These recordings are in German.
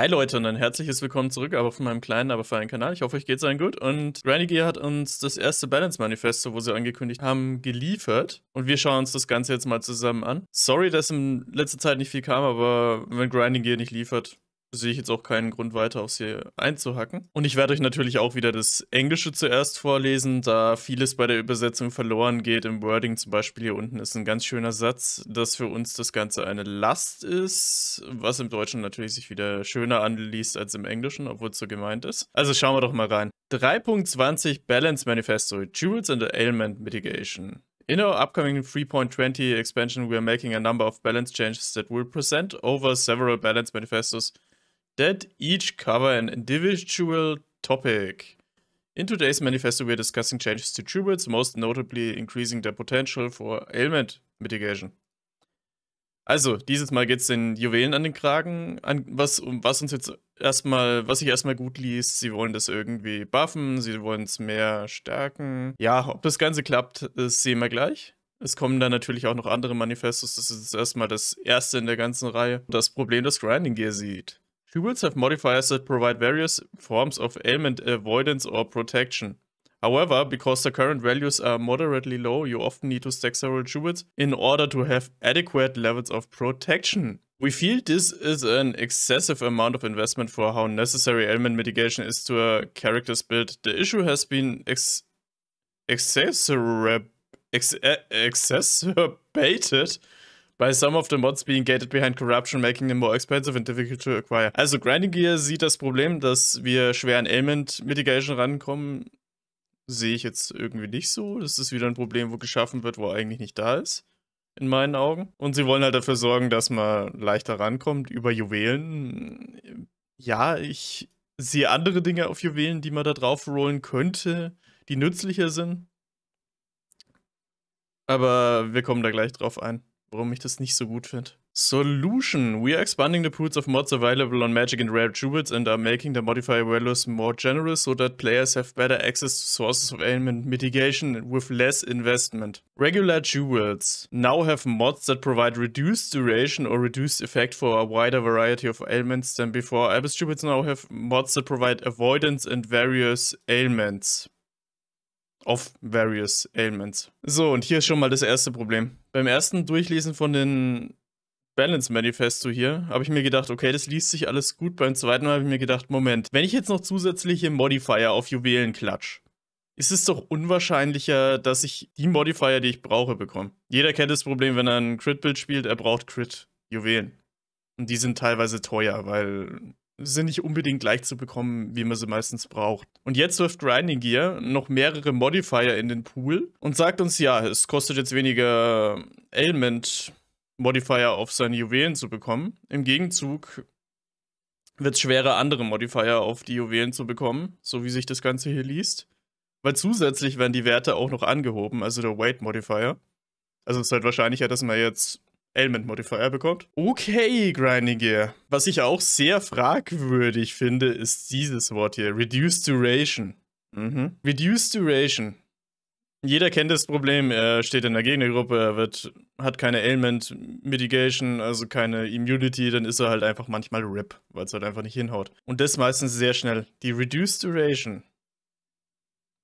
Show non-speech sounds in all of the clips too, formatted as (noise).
Hi Leute und ein herzliches Willkommen zurück auf meinem kleinen, aber feinen Kanal. Ich hoffe, euch geht's allen gut. Und Granny Gear hat uns das erste Balance Manifesto, wo sie angekündigt haben, geliefert. Und wir schauen uns das Ganze jetzt mal zusammen an. Sorry, dass in letzter Zeit nicht viel kam, aber wenn Grinding Gear nicht liefert, sehe ich jetzt auch keinen Grund weiter aufs hier einzuhacken. Und ich werde euch natürlich auch wieder das Englische zuerst vorlesen, da vieles bei der Übersetzung verloren geht. Im Wording zum Beispiel hier unten ist ein ganz schöner Satz, dass für uns das Ganze eine Last ist, was im Deutschen natürlich sich wieder schöner anliest als im Englischen, obwohl es so gemeint ist. Also schauen wir doch mal rein. 3.20 Balance Manifesto, Jewels and Ailment Mitigation. In our upcoming 3.20 expansion, we are making a number of balance changes that will present over several balance manifestos that each cover an individual topic. In today's manifesto, we are discussing changes to Tributes, most notably increasing their potential for ailment mitigation. Also, dieses Mal geht es den Juwelen an den Kragen, an, was, was uns jetzt erstmal, was sich erstmal gut liest. Sie wollen das irgendwie buffen, sie wollen es mehr stärken. Ja, ob das Ganze klappt, das sehen wir gleich. Es kommen dann natürlich auch noch andere Manifestos. Das ist erstmal das erste in der ganzen Reihe. Das Problem, das Grinding Gear sieht. Tools have modifiers that provide various forms of ailment avoidance or protection. However, because the current values are moderately low, you often need to stack several jewels in order to have adequate levels of protection. We feel this is an excessive amount of investment for how necessary ailment mitigation is to a character's build. The issue has been ex ex eh, exacerbated by some of the mods being gated behind corruption, making them more expensive and difficult to acquire. Also Grinding Gear sieht das Problem, dass wir schwer an Ailment Mitigation rankommen, sehe ich jetzt irgendwie nicht so. Das ist wieder ein Problem, wo geschaffen wird, wo eigentlich nicht da ist. In meinen Augen. Und sie wollen halt dafür sorgen, dass man leichter rankommt über Juwelen. Ja, ich sehe andere Dinge auf Juwelen, die man da drauf rollen könnte, die nützlicher sind. Aber wir kommen da gleich drauf ein warum ich das nicht so gut finde. Solution. We are expanding the pools of mods available on Magic and Rare Jewels and are making the modifier values more generous so that players have better access to sources of ailment mitigation with less investment. Regular jewels now have mods that provide reduced duration or reduced effect for a wider variety of ailments than before. Abyss jewels now have mods that provide avoidance and various ailments. Of various ailments. So, und hier ist schon mal das erste Problem. Beim ersten Durchlesen von den Balance Manifesto hier habe ich mir gedacht, okay, das liest sich alles gut. Beim zweiten Mal habe ich mir gedacht, Moment, wenn ich jetzt noch zusätzliche Modifier auf Juwelen klatsch, ist es doch unwahrscheinlicher, dass ich die Modifier, die ich brauche, bekomme. Jeder kennt das Problem, wenn er ein Crit-Build spielt, er braucht Crit-Juwelen. Und die sind teilweise teuer, weil sind nicht unbedingt leicht zu bekommen, wie man sie meistens braucht. Und jetzt wirft Grinding Gear noch mehrere Modifier in den Pool und sagt uns, ja, es kostet jetzt weniger Ailment Modifier auf seine Juwelen zu bekommen. Im Gegenzug wird es schwerer, andere Modifier auf die Juwelen zu bekommen, so wie sich das Ganze hier liest. Weil zusätzlich werden die Werte auch noch angehoben, also der Weight Modifier. Also es ist halt wahrscheinlicher, dass man jetzt Ailment Modifier bekommt. Okay, Grinding Gear. Was ich auch sehr fragwürdig finde, ist dieses Wort hier. Reduced Duration. Mhm. Reduced Duration. Jeder kennt das Problem, er steht in der Gegnergruppe, er wird, hat keine Ailment Mitigation, also keine Immunity, dann ist er halt einfach manchmal RIP, weil es halt einfach nicht hinhaut. Und das meistens sehr schnell. Die Reduced Duration.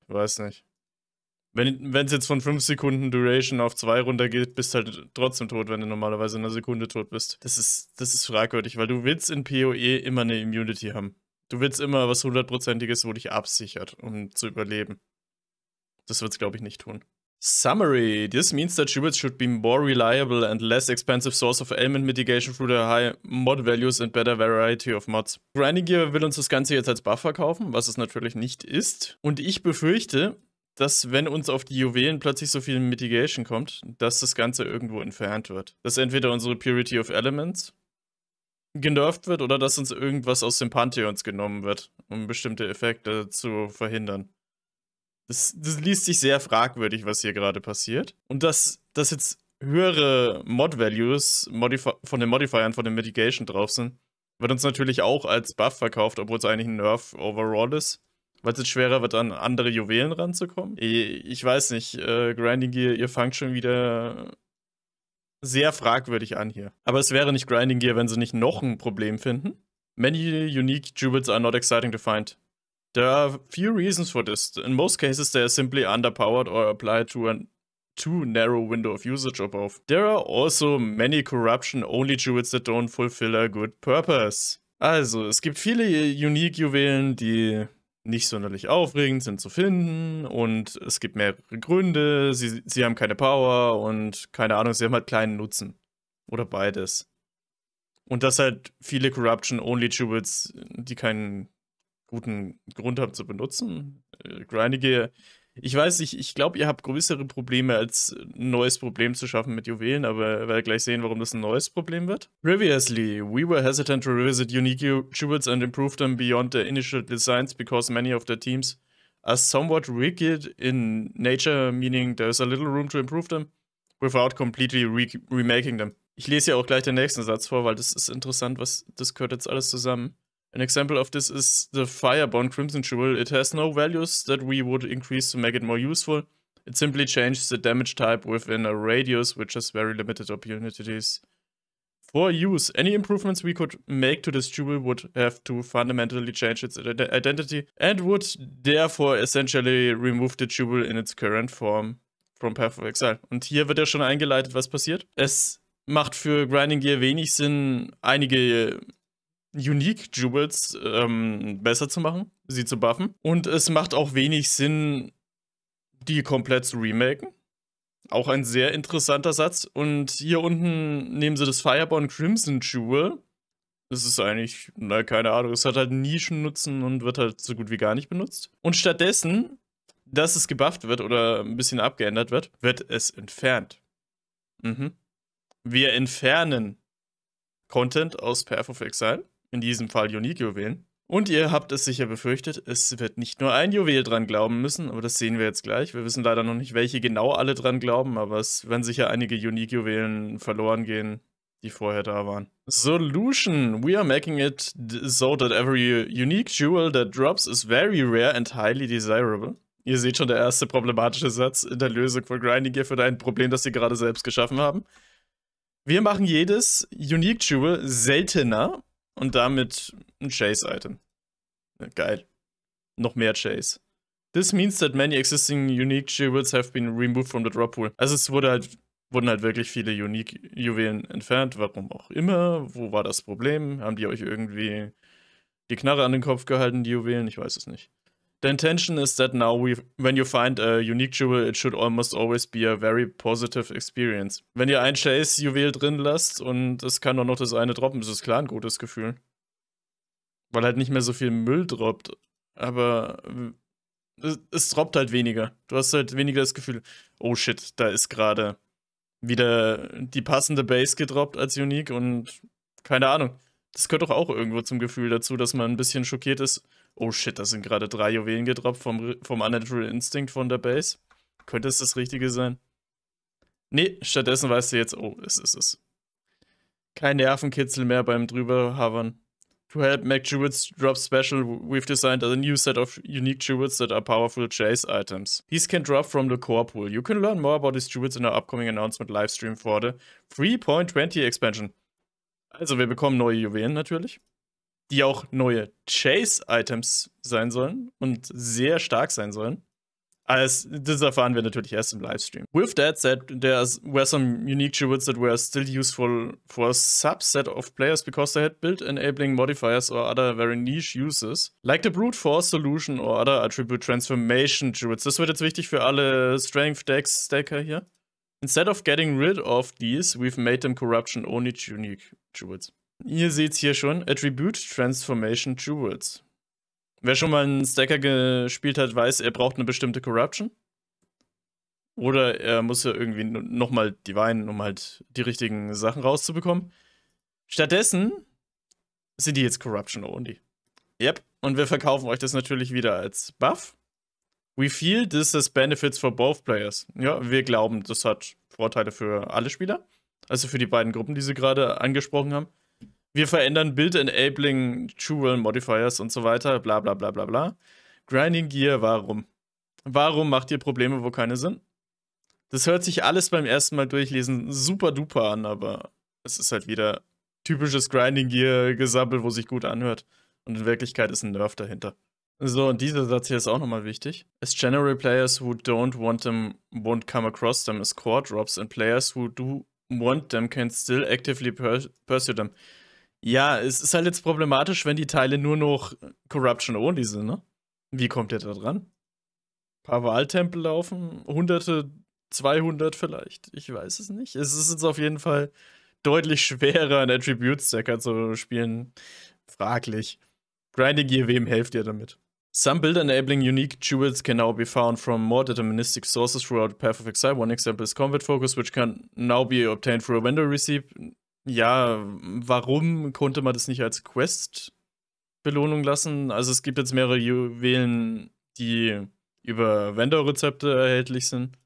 Weiß nicht. Wenn es jetzt von 5 Sekunden Duration auf 2 runtergeht, bist halt trotzdem tot, wenn du normalerweise in einer Sekunde tot bist. Das ist, das ist fragwürdig, weil du willst in PoE immer eine Immunity haben. Du willst immer was hundertprozentiges, wo dich absichert, um zu überleben. Das wird es, glaube ich, nicht tun. Summary. This means that Jewels should be more reliable and less expensive source of ailment mitigation through the high mod values and better variety of mods. Grinding Gear will uns das Ganze jetzt als Buff verkaufen, was es natürlich nicht ist. Und ich befürchte, dass wenn uns auf die Juwelen plötzlich so viel Mitigation kommt, dass das Ganze irgendwo entfernt wird. Dass entweder unsere Purity of Elements genervt wird oder dass uns irgendwas aus dem Pantheons genommen wird, um bestimmte Effekte zu verhindern. Das, das liest sich sehr fragwürdig, was hier gerade passiert. Und dass, dass jetzt höhere Mod-Values von den Modifiern, von den Mitigation drauf sind, wird uns natürlich auch als Buff verkauft, obwohl es eigentlich ein Nerf overall ist. Weil es jetzt schwerer wird, an andere Juwelen ranzukommen. Ich weiß nicht, äh, Grinding Gear, ihr fangt schon wieder sehr fragwürdig an hier. Aber es wäre nicht Grinding Gear, wenn sie nicht noch ein Problem finden. Many unique jewels are not exciting to find. There are few reasons for this. In most cases, they are simply underpowered or apply to a too narrow window of usage or both. There are also many corruption-only jewels that don't fulfill a good purpose. Also, es gibt viele Unique-Juwelen, die nicht sonderlich aufregend sind zu finden und es gibt mehrere Gründe. Sie, sie haben keine Power und keine Ahnung, sie haben halt kleinen Nutzen. Oder beides. Und das halt viele Corruption-Only-Jewels, die keinen guten Grund habt zu benutzen. Äh, grindige. Ich weiß nicht, ich glaube, ihr habt größere Probleme als ein neues Problem zu schaffen mit Juwelen, aber wir werden gleich sehen, warum das ein neues Problem wird. Previously, we were hesitant to revisit unique jewels and improve them beyond their initial designs because many of their teams are somewhat rigid in nature, meaning there's a little room to improve them without completely re remaking them. Ich lese ja auch gleich den nächsten Satz vor, weil das ist interessant, was das gehört jetzt alles zusammen. An example of this is the Fireborn Crimson Jewel. It has no values that we would increase to make it more useful. It simply changes the damage type within a radius, which has very limited opportunities for use. Any improvements we could make to this jewel would have to fundamentally change its identity and would therefore essentially remove the jewel in its current form from Path of Exile. Und hier wird ja schon eingeleitet, was passiert. Es macht für Grinding Gear wenig Sinn, einige Unique Jewels ähm, besser zu machen, sie zu buffen. Und es macht auch wenig Sinn, die komplett zu remaken. Auch ein sehr interessanter Satz. Und hier unten nehmen sie das Fireborn Crimson Jewel. Das ist eigentlich, na, keine Ahnung, es hat halt Nischennutzen und wird halt so gut wie gar nicht benutzt. Und stattdessen, dass es gebufft wird oder ein bisschen abgeändert wird, wird es entfernt. Mhm. Wir entfernen Content aus Path of Exile in diesem Fall Unique-Juwelen. Und ihr habt es sicher befürchtet, es wird nicht nur ein Juwel dran glauben müssen, aber das sehen wir jetzt gleich. Wir wissen leider noch nicht, welche genau alle dran glauben, aber es werden sicher einige Unique-Juwelen verloren gehen, die vorher da waren. Solution. We are making it so that every unique jewel that drops is very rare and highly desirable. Ihr seht schon, der erste problematische Satz in der Lösung von Grinding Gear für ein Problem, das sie gerade selbst geschaffen haben. Wir machen jedes Unique Jewel seltener und damit ein Chase-Item. Geil. Noch mehr Chase. This means that many existing unique jewels have been removed from the drop pool. Also es wurde halt, wurden halt wirklich viele unique Juwelen entfernt, warum auch immer. Wo war das Problem? Haben die euch irgendwie die Knarre an den Kopf gehalten, die Juwelen? Ich weiß es nicht. The intention is that now we, when you find a unique jewel, it should almost always be a very positive experience. Wenn ihr ein Chase-Juwel drin lasst und es kann nur noch das eine droppen, ist es klar ein gutes Gefühl. Weil halt nicht mehr so viel Müll droppt. Aber es, es droppt halt weniger. Du hast halt weniger das Gefühl, oh shit, da ist gerade wieder die passende Base gedroppt als Unique und keine Ahnung. Das gehört doch auch irgendwo zum Gefühl dazu, dass man ein bisschen schockiert ist oh shit, da sind gerade drei Juwelen gedroppt vom, vom Unnatural Instinct von der Base. Könnte es das Richtige sein? Nee, stattdessen weißt du jetzt, oh, es ist es. Kein Nervenkitzel mehr beim drüber hovern. To help make jewels drop special, we've designed a new set of unique jewels that are powerful chase items. These can drop from the core pool. You can learn more about these jewels in our upcoming announcement livestream for the 3.20 expansion. Also, wir bekommen neue Juwelen natürlich die auch neue Chase-Items sein sollen und sehr stark sein sollen. Als, das erfahren wir natürlich erst im Livestream. With that said, there were some unique jewels that were still useful for a subset of players because they had built enabling modifiers or other very niche uses, like the Brute Force Solution or other Attribute Transformation jewels. Das wird jetzt wichtig für alle Strength Decks Stacker hier. Instead of getting rid of these, we've made them corruption only unique jewels. Ihr seht es hier schon, Attribute Transformation Jewels. Wer schon mal einen Stacker gespielt hat, weiß, er braucht eine bestimmte Corruption. Oder er muss ja irgendwie nochmal divine, um halt die richtigen Sachen rauszubekommen. Stattdessen sind die jetzt Corruption only. Yep. Und wir verkaufen euch das natürlich wieder als Buff. We feel this has benefits for both players. Ja, wir glauben, das hat Vorteile für alle Spieler. Also für die beiden Gruppen, die sie gerade angesprochen haben wir verändern Build-Enabling Jewel Modifiers und so weiter, bla bla bla bla bla. Grinding Gear, warum? Warum macht ihr Probleme, wo keine sind? Das hört sich alles beim ersten Mal durchlesen super duper an, aber es ist halt wieder typisches Grinding Gear Gesammel, wo sich gut anhört. Und in Wirklichkeit ist ein Nerf dahinter. So, und dieser Satz hier ist auch nochmal wichtig. As general players who don't want them won't come across them as core drops and players who do want them can still actively pursue them. Ja, es ist halt jetzt problematisch, wenn die Teile nur noch Corruption only sind, ne? Wie kommt ihr da dran? Ein paar Wahltempel laufen, hunderte, 200 vielleicht, ich weiß es nicht. Es ist jetzt auf jeden Fall deutlich schwerer, einen Attribute-Stacker zu spielen. Fraglich. Grinding Gear, wem helft ihr damit? Some build enabling unique jewels can now be found from more deterministic sources throughout Path of Exile. One example is Combat Focus, which can now be obtained through a vendor receipt. Ja, warum konnte man das nicht als Quest-Belohnung lassen? Also es gibt jetzt mehrere Juwelen, die über Vendor-Rezepte erhältlich sind.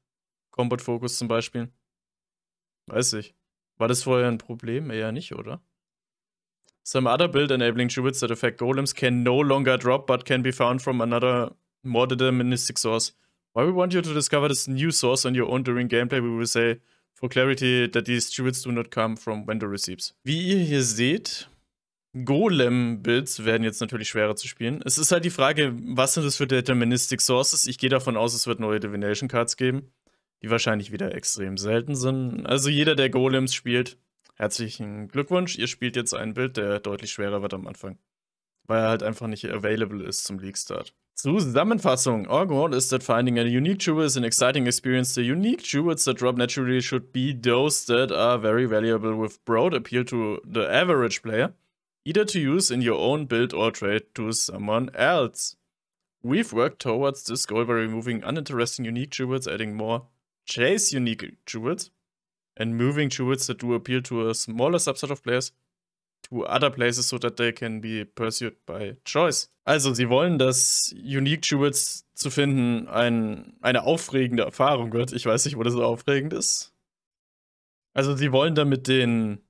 Combat Focus zum Beispiel. Weiß ich. War das vorher ein Problem? Eher nicht, oder? Some other build enabling jewels that affect golems can no longer drop but can be found from another more deterministic source. Why we want you to discover this new source on your own during gameplay, we will say for clarity that these jewels do not come from vendor receipts. Wie ihr hier seht, Golem-Builds werden jetzt natürlich schwerer zu spielen. Es ist halt die Frage, was sind das für Deterministic Sources? Ich gehe davon aus, es wird neue Divination Cards geben, die wahrscheinlich wieder extrem selten sind. Also jeder, der Golems spielt, Herzlichen Glückwunsch, ihr spielt jetzt ein Bild, der deutlich schwerer wird am Anfang. Weil er halt einfach nicht available ist zum League Start. Zusammenfassung. Our goal is that finding a unique jewel is an exciting experience. The unique jewels that drop naturally should be those that are very valuable with broad appeal to the average player, either to use in your own build or trade to someone else. We've worked towards this goal by removing uninteresting unique jewels, adding more chase unique jewels, and moving jewels that do appeal to a smaller subset of players to other places so that they can be pursued by choice. Also, sie wollen, dass Unique Jewels zu finden ein, eine aufregende Erfahrung wird. Ich weiß nicht, wo das so aufregend ist. Also, sie wollen damit den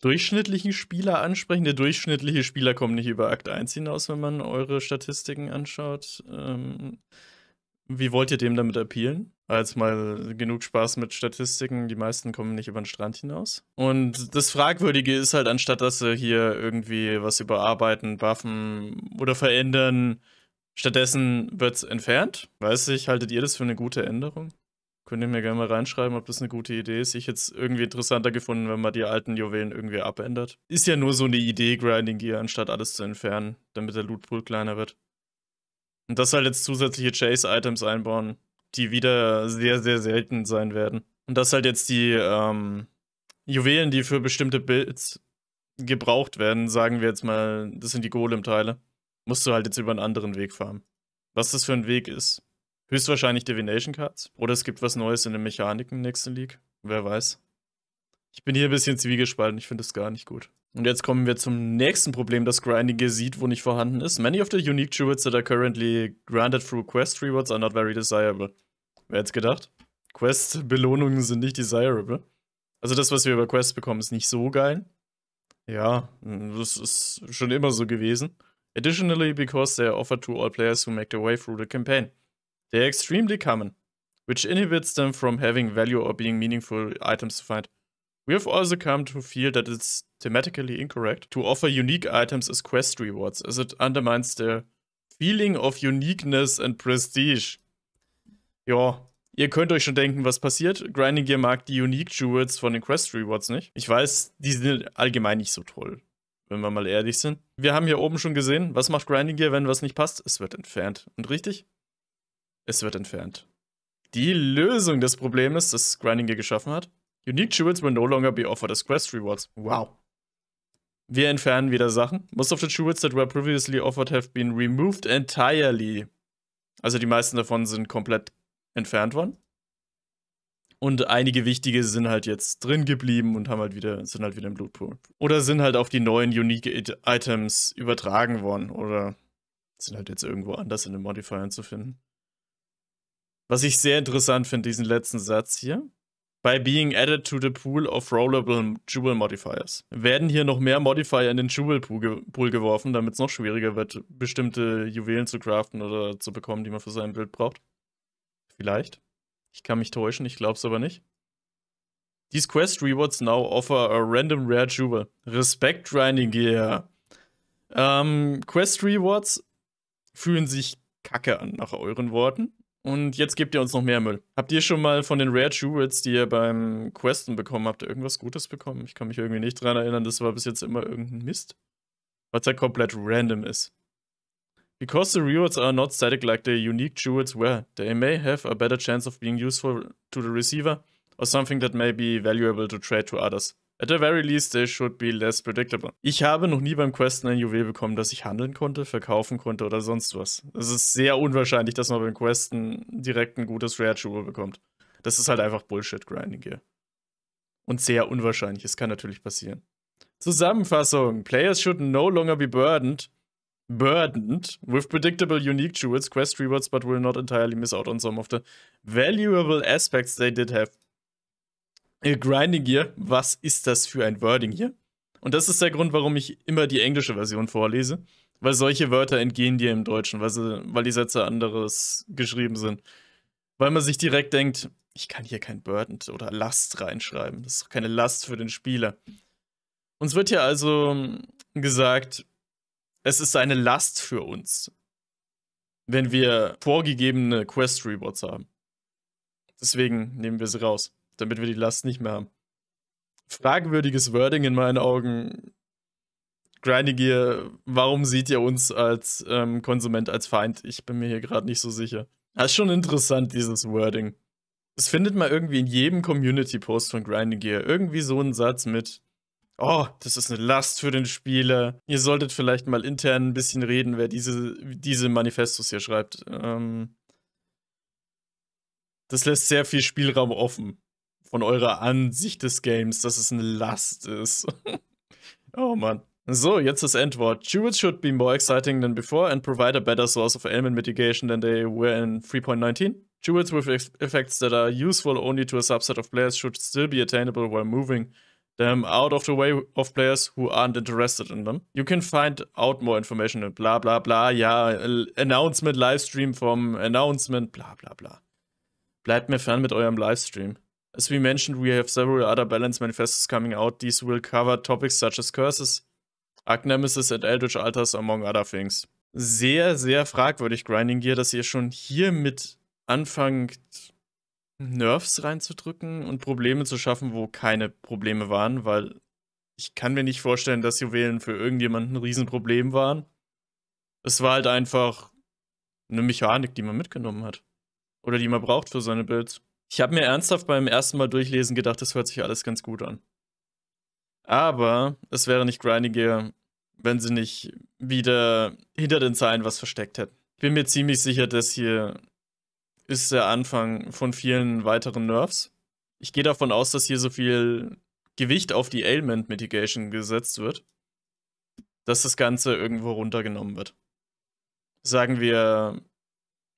durchschnittlichen Spieler ansprechen. Der durchschnittliche Spieler kommt nicht über Akt 1 hinaus, wenn man eure Statistiken anschaut. Ähm, wie wollt ihr dem damit appealen? Als mal genug Spaß mit Statistiken, die meisten kommen nicht über den Strand hinaus. Und das Fragwürdige ist halt, anstatt dass sie hier irgendwie was überarbeiten, buffen oder verändern, stattdessen wird es entfernt. Weiß ich, haltet ihr das für eine gute Änderung? Könnt ihr mir gerne mal reinschreiben, ob das eine gute Idee ist. Ich hätte es irgendwie interessanter gefunden, wenn man die alten Juwelen irgendwie abändert. Ist ja nur so eine Idee, Grinding Gear, anstatt alles zu entfernen, damit der Lootpool kleiner wird. Und das halt jetzt zusätzliche Chase-Items einbauen, die wieder sehr, sehr selten sein werden. Und das halt jetzt die ähm, Juwelen, die für bestimmte Builds gebraucht werden, sagen wir jetzt mal, das sind die Golem-Teile, musst du halt jetzt über einen anderen Weg fahren. Was das für ein Weg ist, höchstwahrscheinlich Divination Cards. Oder es gibt was Neues in den Mechaniken nächsten League. Wer weiß. Ich bin hier ein bisschen zwiegespalten, ich finde es gar nicht gut. Und jetzt kommen wir zum nächsten Problem, das Grinding sieht, wo nicht vorhanden ist. Many of the unique jewels that are currently granted through quest rewards are not very desirable. Wer hätte gedacht? Quest-Belohnungen sind nicht desirable. Also das, was wir über Quest bekommen, ist nicht so geil. Ja, das ist schon immer so gewesen. Additionally, because they are offered to all players who make their way through the campaign. They are extremely common, which inhibits them from having value or being meaningful items to find. We have also come to feel that it's thematically incorrect to offer unique items as quest rewards, as it undermines the feeling of uniqueness and prestige. Ja, ihr könnt euch schon denken, was passiert. Grinding Gear mag die Unique Jewels von den Quest Rewards nicht. Ich weiß, die sind allgemein nicht so toll, wenn wir mal ehrlich sind. Wir haben hier oben schon gesehen, was macht Grinding Gear, wenn was nicht passt? Es wird entfernt. Und richtig? Es wird entfernt. Die Lösung des Problems, das Grinding Gear geschaffen hat, Unique jewels will no longer be offered as quest rewards. Wow. Wir entfernen wieder Sachen. Most of the jewels that were previously offered have been removed entirely. Also die meisten davon sind komplett entfernt worden. Und einige wichtige sind halt jetzt drin geblieben und haben halt wieder, sind halt wieder im Blutpool. Oder sind halt auf die neuen Unique Items übertragen worden. Oder sind halt jetzt irgendwo anders in den Modifiern zu finden. Was ich sehr interessant finde, diesen letzten Satz hier by being added to the pool of rollable Jewel Modifiers. Werden hier noch mehr Modifier in den Jewel Pool geworfen, damit es noch schwieriger wird, bestimmte Juwelen zu craften oder zu bekommen, die man für sein Bild braucht? Vielleicht. Ich kann mich täuschen, ich glaube es aber nicht. These quest rewards now offer a random rare jewel. Respect Grinding Gear. Ähm, quest Rewards fühlen sich kacke an, nach euren Worten. Und jetzt gebt ihr uns noch mehr Müll. Habt ihr schon mal von den Rare Jewels, die ihr beim Questen bekommen habt, irgendwas Gutes bekommen? Ich kann mich irgendwie nicht dran erinnern, das war bis jetzt immer irgendein Mist. Was ja komplett random ist. Because the rewards are not static like the unique jewels were, they may have a better chance of being useful to the receiver or something that may be valuable to trade to others. At the very least, they should be less predictable. Ich habe noch nie beim Questen ein Juwel bekommen, das ich handeln konnte, verkaufen konnte oder sonst was. Es ist sehr unwahrscheinlich, dass man beim Questen direkt ein gutes Rare-Jewel bekommt. Das ist halt einfach Bullshit-Grinding hier. Und sehr unwahrscheinlich. Es kann natürlich passieren. Zusammenfassung. Players should no longer be burdened burdened with predictable unique jewels, quest rewards, but will not entirely miss out on some of the valuable aspects they did have. Grinding Gear, was ist das für ein Wording hier? Und das ist der Grund, warum ich immer die englische Version vorlese. Weil solche Wörter entgehen dir im Deutschen, weil, sie, weil die Sätze anderes geschrieben sind. Weil man sich direkt denkt, ich kann hier kein Burden oder Last reinschreiben. Das ist doch keine Last für den Spieler. Uns wird hier also gesagt, es ist eine Last für uns, wenn wir vorgegebene Quest Rewards haben. Deswegen nehmen wir sie raus damit wir die Last nicht mehr haben. Fragwürdiges Wording in meinen Augen. Grindigear, warum sieht ihr uns als ähm, Konsument als Feind? Ich bin mir hier gerade nicht so sicher. Das ist schon interessant, dieses Wording. Das findet man irgendwie in jedem Community-Post von Grinding Irgendwie so einen Satz mit, oh, das ist eine Last für den Spieler. Ihr solltet vielleicht mal intern ein bisschen reden, wer diese, diese Manifestos hier schreibt. Ähm, das lässt sehr viel Spielraum offen von eurer Ansicht des Games, dass es eine Last ist. (laughs) oh Mann. So, jetzt das Endwort. Jewels should be more exciting than before and provide a better source of ailment mitigation than they were in 3.19. Jewels with effects that are useful only to a subset of players should still be attainable while moving them out of the way of players who aren't interested in them. You can find out more information and bla bla bla. Ja, Announcement, Livestream vom Announcement, bla bla bla. Bleibt mir fern mit eurem Livestream. As we mentioned, we have several other balance manifestos coming out. These will cover topics such as curses, Arc Nemesis and Eldritch Altars, among other things. Sehr, sehr fragwürdig, Grinding Gear, dass ihr schon hier mit anfangt, Nerfs reinzudrücken und Probleme zu schaffen, wo keine Probleme waren, weil ich kann mir nicht vorstellen, dass Juwelen für irgendjemanden ein Riesenproblem waren. Es war halt einfach eine Mechanik, die man mitgenommen hat. Oder die man braucht für seine Builds. Ich habe mir ernsthaft beim ersten Mal durchlesen gedacht, das hört sich alles ganz gut an. Aber es wäre nicht grindiger, wenn sie nicht wieder hinter den Zeilen was versteckt hätten. Ich bin mir ziemlich sicher, dass hier ist der Anfang von vielen weiteren Nerfs. Ich gehe davon aus, dass hier so viel Gewicht auf die Ailment Mitigation gesetzt wird, dass das Ganze irgendwo runtergenommen wird. Sagen wir,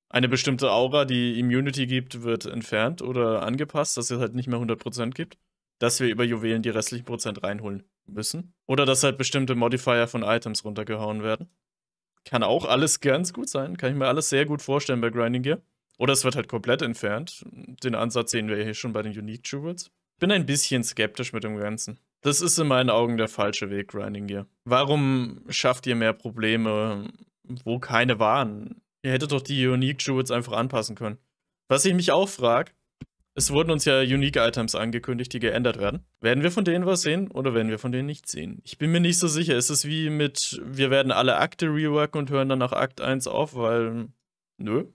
eine bestimmte Aura, die Immunity gibt, wird entfernt oder angepasst, dass es halt nicht mehr 100% gibt. Dass wir über Juwelen die restlichen Prozent reinholen müssen. Oder dass halt bestimmte Modifier von Items runtergehauen werden. Kann auch alles ganz gut sein. Kann ich mir alles sehr gut vorstellen bei Grinding Gear. Oder es wird halt komplett entfernt. Den Ansatz sehen wir hier schon bei den Unique Jewels. Bin ein bisschen skeptisch mit dem Ganzen. Das ist in meinen Augen der falsche Weg, Grinding Gear. Warum schafft ihr mehr Probleme, wo keine waren? Ihr hättet doch die Unique Jewels einfach anpassen können. Was ich mich auch frage, es wurden uns ja Unique Items angekündigt, die geändert werden. Werden wir von denen was sehen oder werden wir von denen nicht sehen? Ich bin mir nicht so sicher. Es ist wie mit, wir werden alle Akte reworken und hören dann nach Akt 1 auf, weil, nö,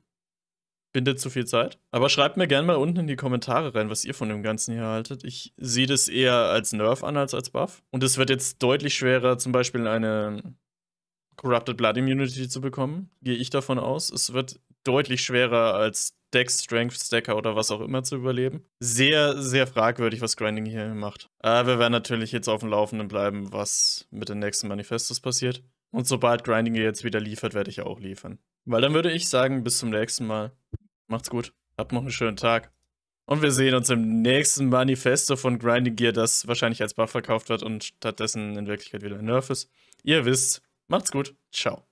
bindet zu viel Zeit. Aber schreibt mir gerne mal unten in die Kommentare rein, was ihr von dem Ganzen hier haltet. Ich sehe das eher als Nerf an als als Buff. Und es wird jetzt deutlich schwerer, zum Beispiel eine Corrupted Blood Immunity zu bekommen, gehe ich davon aus. Es wird deutlich schwerer als Dex, Strength, Stacker oder was auch immer zu überleben. Sehr, sehr fragwürdig, was Grinding hier macht. Aber wir werden natürlich jetzt auf dem Laufenden bleiben, was mit den nächsten Manifestos passiert. Und sobald Grinding jetzt wieder liefert, werde ich auch liefern. Weil dann würde ich sagen, bis zum nächsten Mal. Macht's gut. Habt noch einen schönen Tag. Und wir sehen uns im nächsten Manifesto von Grinding Gear, das wahrscheinlich als Buff verkauft wird und stattdessen in Wirklichkeit wieder ein Nerf ist. Ihr wisst, Macht's gut. Ciao.